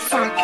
Fuck.